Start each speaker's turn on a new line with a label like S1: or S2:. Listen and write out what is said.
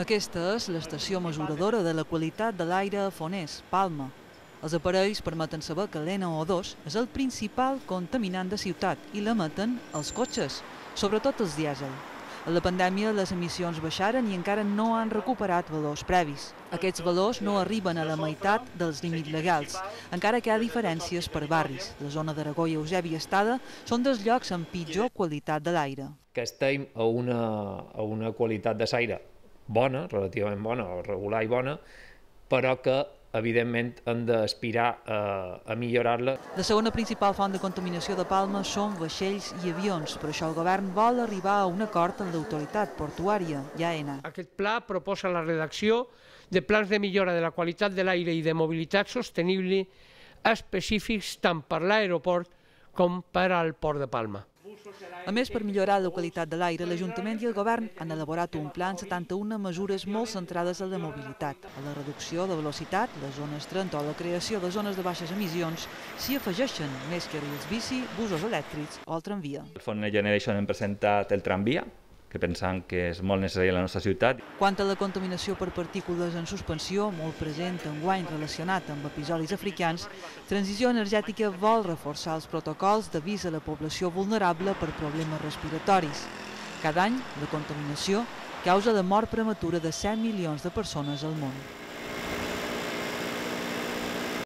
S1: Aquesta és l'estació mesuradora de la qualitat de l'aire a Fonés, Palma. Els aparells permeten saber que l'NO2 és el principal contaminant de ciutat i l'emeten els cotxes, sobretot els dièsel. A la pandèmia les emissions baixaren i encara no han recuperat valors previs. Aquests valors no arriben a la meitat dels límits legals, encara que hi ha diferències per barris. La zona d'Aragó i Eusebi Estada són dels llocs amb pitjor qualitat de l'aire.
S2: Que estem a una, a una qualitat de l'aire bona, relativament bona, o regular i bona, però que evidentment hem d'aspirar a, a millorar-la.
S1: La segona principal font de contaminació de Palma són vaixells i avions. Per això el govern vol arribar a un acord amb l'autoritat portuària, AENA.
S3: Aquest pla proposa la redacció de plans de millora de la qualitat de l'aire i de mobilitat sostenible específics tant per l'aeroport com per al Port de Palma.
S1: A més, per millorar la qualitat de l'aire, l'Ajuntament i el Govern han elaborat un pla amb 71 mesures molt centrades en la mobilitat, a la reducció de velocitat, les zones 30 o la creació de zones de baixes emissions s'hi afegeixen més carrils bici, busos elèctrics o el tramvia.
S4: El Font Generation hem presentat el tramvia, que pensam que és molt necessari a la nostra ciutat.
S1: Quant a la contaminació per partícules en suspensió, molt present en guany relacionat amb episodis africans, Transició Energètica vol reforçar els protocols d'avís a la població vulnerable per problemes respiratoris. Cada any, la contaminació causa la mort prematura de 100 milions de persones al món.